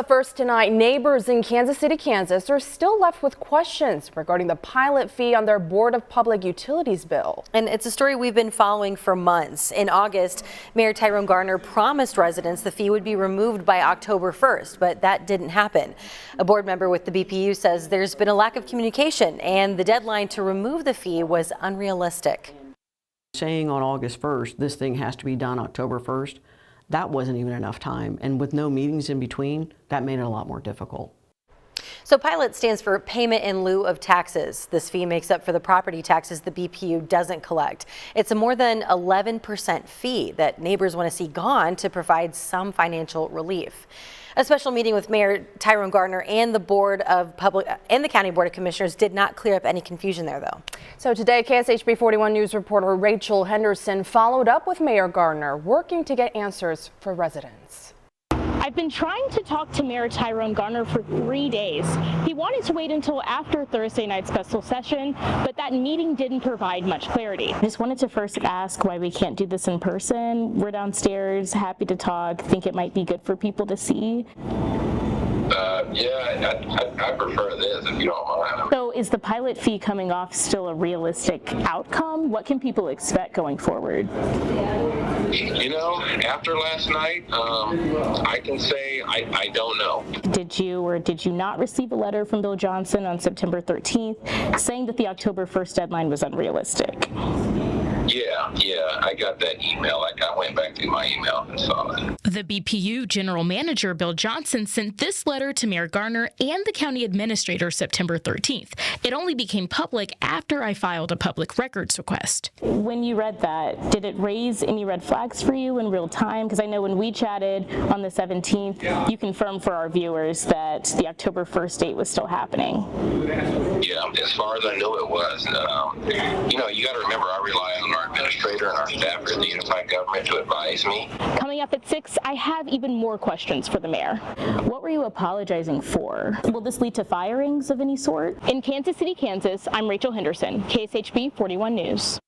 But first tonight, neighbors in Kansas City, Kansas are still left with questions regarding the pilot fee on their Board of Public Utilities bill. And it's a story we've been following for months. In August, Mayor Tyrone Garner promised residents the fee would be removed by October 1st, but that didn't happen. A board member with the BPU says there's been a lack of communication and the deadline to remove the fee was unrealistic. Saying on August 1st, this thing has to be done October 1st, that wasn't even enough time. And with no meetings in between, that made it a lot more difficult. So pilot stands for payment in lieu of taxes. This fee makes up for the property taxes the BPU doesn't collect. It's a more than 11% fee that neighbors want to see gone to provide some financial relief. A special meeting with Mayor Tyrone Garner and the Board of Public and the County Board of Commissioners did not clear up any confusion there, though. So today, KSHB 41 News reporter Rachel Henderson followed up with Mayor Garner, working to get answers for residents. I've been trying to talk to Mayor Tyrone Garner for three days. He wanted to wait until after Thursday night's special session, but that meeting didn't provide much clarity. I just wanted to first ask why we can't do this in person. We're downstairs, happy to talk, think it might be good for people to see. Uh, yeah, I, I, I, prefer this if you don't mind. So, is the pilot fee coming off still a realistic outcome? What can people expect going forward? You know, after last night, um, I can say I, I don't know. Did you or did you not receive a letter from Bill Johnson on September 13th saying that the October 1st deadline was unrealistic? Yeah, yeah, I got that email. Like I went back through my email and saw it. The BPU General Manager Bill Johnson sent this letter to Mayor Garner and the county administrator September 13th. It only became public after I filed a public records request. When you read that, did it raise any red flags for you in real time? Because I know when we chatted on the 17th, you confirmed for our viewers that the October 1st date was still happening. Yeah, as far as I knew it was. Um, you know, you got to remember I rely on our administrator and our staff at the unified government to advise me. Coming up at 6, I have even more questions for the mayor. What were you apologizing for? Will this lead to firings of any sort? In Kansas City, Kansas, I'm Rachel Henderson, KSHB 41 News.